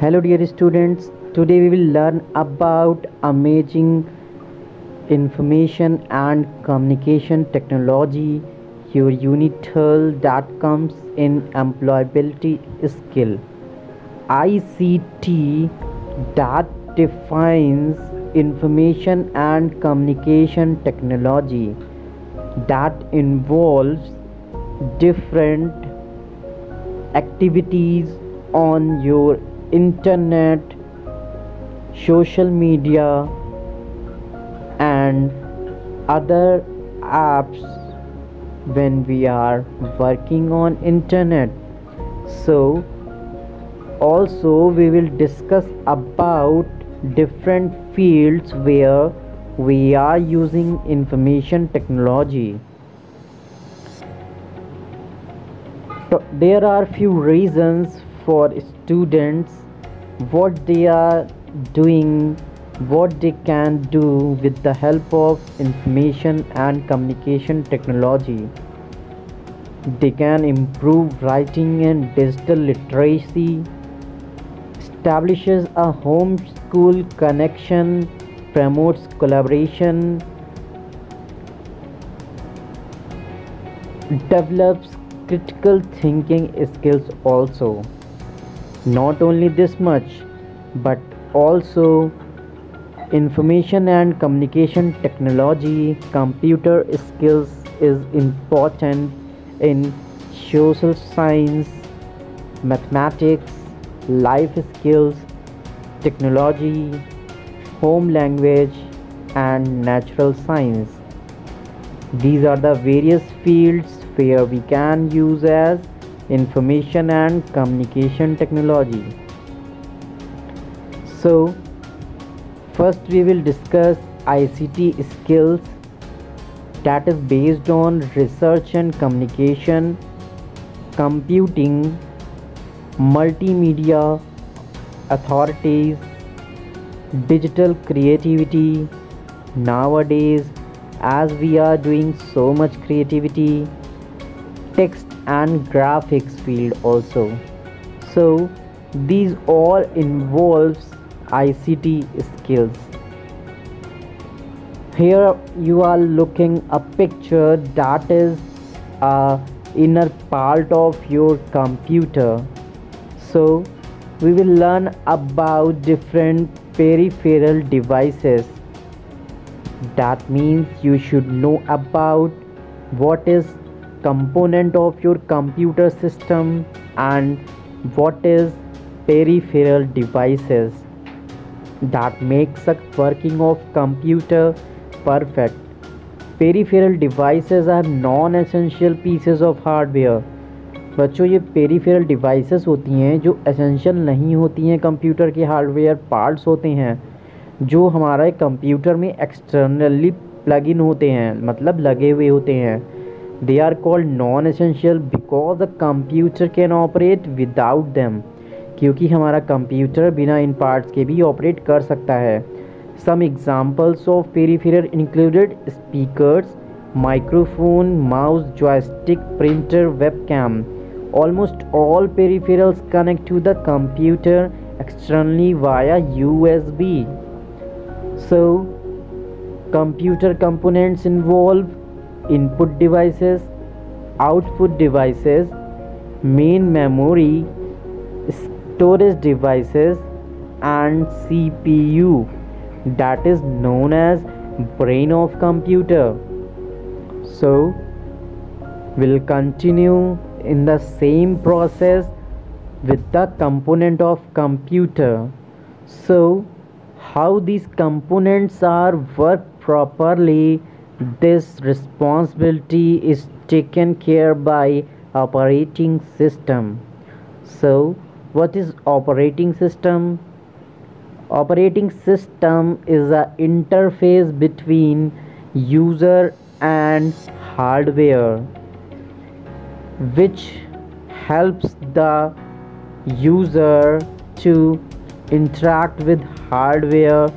Hello dear students, today we will learn about amazing information and communication technology, your unit that comes in employability skill. ICT that defines information and communication technology. That involves different activities on your internet social media and other apps when we are working on internet. So also we will discuss about different fields where we are using information technology. There are few reasons for students what they are doing what they can do with the help of information and communication technology. They can improve writing and digital literacy establishes a home school connection promotes collaboration develops critical thinking skills also not only this much but also information and communication technology computer skills is important in social science mathematics life skills technology home language and natural science. These are the various fields where we can use as information and communication technology. So first we will discuss ICT skills that is based on research and communication computing multimedia authorities digital creativity. Nowadays as we are doing so much creativity text and graphics field also. So these all involves ICT skills. Here you are looking a picture that is a inner part of your computer. So we will learn about different peripheral devices. That means you should know about what is component of your computer system and what is peripheral devices that makes the working of computer perfect peripheral devices are non-essential pieces of hardware बच्चों ये peripheral devices होती हैं जो essential नहीं होती हैं computer के hardware parts होते हैं जो हमारे कंप्यूटर में एक्सटर्नली प्लग इन होते हैं मतलब लगे हुए होते हैं they are called non essential because the computer can operate without them क्योंकि हमारा कंप्यूटर बिना इन पार्ट्स के भी ऑपरेट कर सकता है। Some examples of peripheral included speaker microphone mouse joystick printer web cam almost all peripherals connect to the computer externally via U S B so computer components involve input devices, output devices, main memory, storage devices and CPU that is known as brain of computer. So we'll continue in the same process with the component of computer. So how these components are work properly this responsibility is taken care by operating system. So what is operating system? Operating system is a interface between user and hardware which helps the user to interact with hardware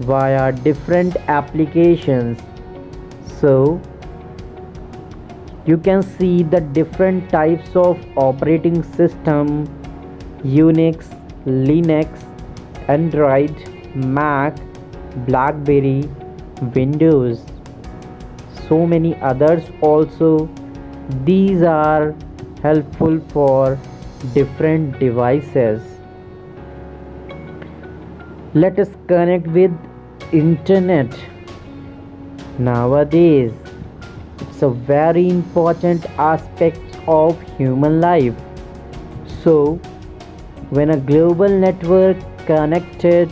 via different applications so you can see the different types of operating system unix Linux, Android, Mac, Blackberry, Windows. So many others also. These are helpful for different devices. Let us connect with internet. Nowadays, it's a very important aspect of human life. So, when a global network connected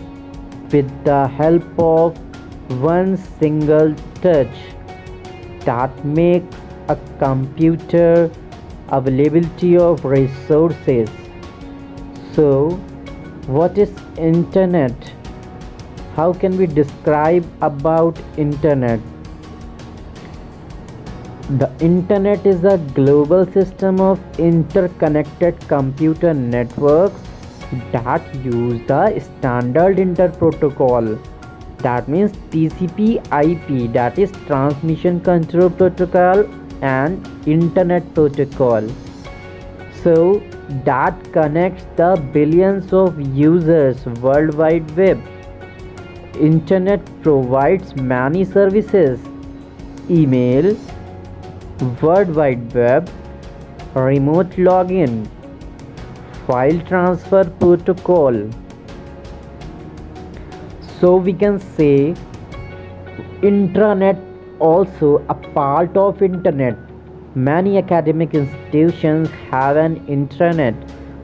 with the help of one single touch that makes a computer availability of resources. So what is internet? How can we describe about internet the internet is a global system of interconnected computer networks that use the standard inter protocol. That means TCP IP that is transmission control protocol and internet protocol. So that connects the billions of users worldwide web. Internet provides many services. Email World Wide Web, Remote Login, File Transfer Protocol. So we can say intranet also a part of internet. Many academic institutions have an intranet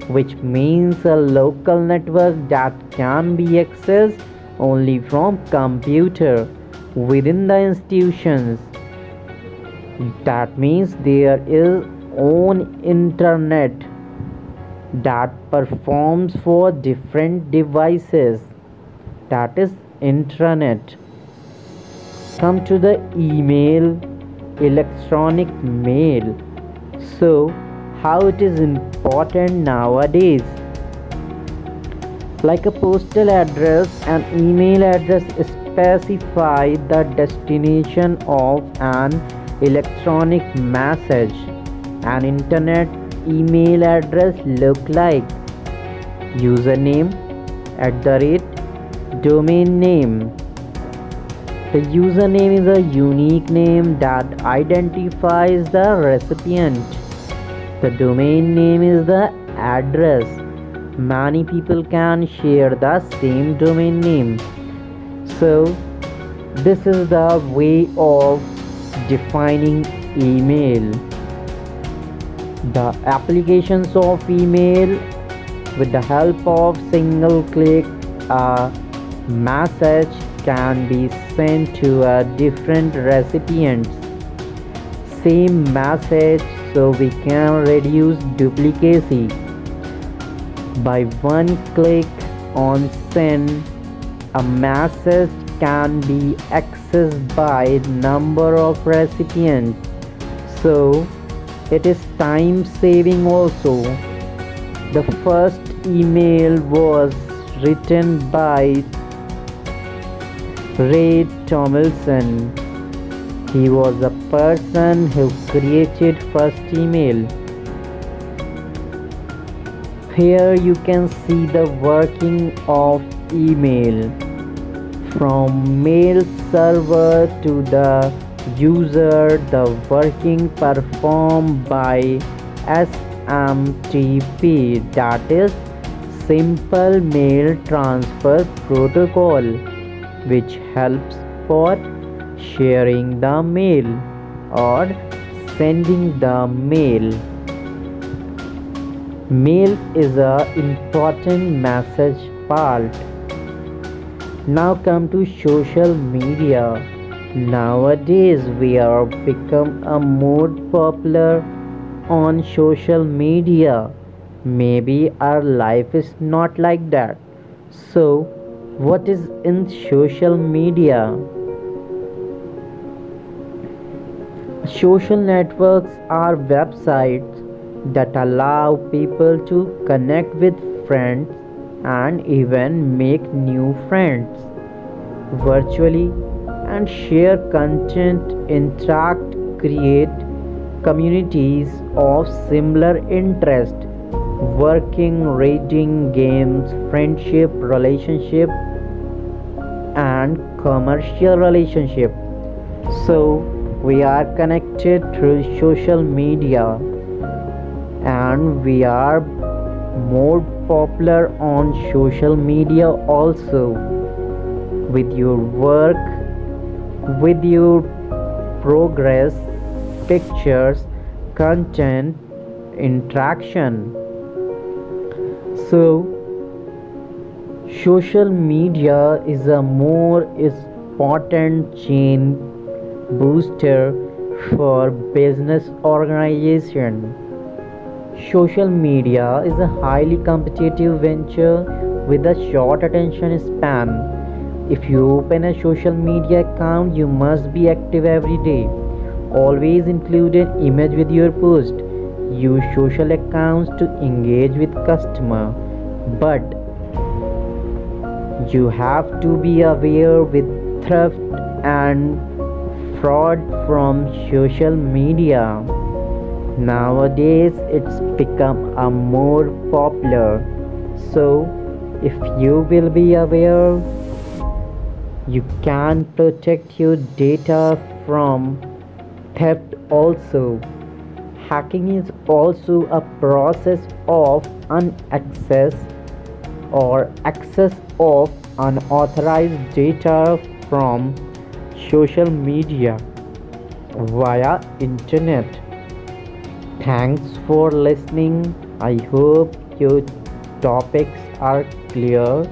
which means a local network that can be accessed only from computer within the institutions that means there is own internet that performs for different devices. That is intranet. Come to the email electronic mail. So how it is important nowadays? Like a postal address and email address specify the destination of an electronic message an internet email address look like username at the rate domain name. The username is a unique name that identifies the recipient. The domain name is the address. Many people can share the same domain name. So this is the way of defining email. The applications of email with the help of single click a message can be sent to a different recipients same message so we can reduce duplicacy. By one click on send a message can be accessed by number of recipients. So it is time saving also. The first email was written by Ray Tomlinson. He was a person who created first email. Here you can see the working of email from mail server to the user the working performed by SMTP that is simple mail transfer protocol which helps for sharing the mail or sending the mail. Mail is a important message part now come to social media. Nowadays we are become a more popular on social media. Maybe our life is not like that. So what is in social media? Social networks are websites that allow people to connect with friends and even make new friends virtually and share content, interact, create communities of similar interest. working, reading, games, friendship, relationship, and commercial relationship. So we are connected through social media and we are more popular on social media also. With your work with your progress pictures content interaction. So social media is a more important chain booster for business organization social media is a highly competitive venture with a short attention span. If you open a social media account you must be active every day. Always include an image with your post. Use social accounts to engage with customer. But you have to be aware with theft and fraud from social media nowadays it's become a more popular. So if you will be aware you can protect your data from theft also. Hacking is also a process of unaccess or access of unauthorized data from social media via internet thanks for listening. I hope your topics are clear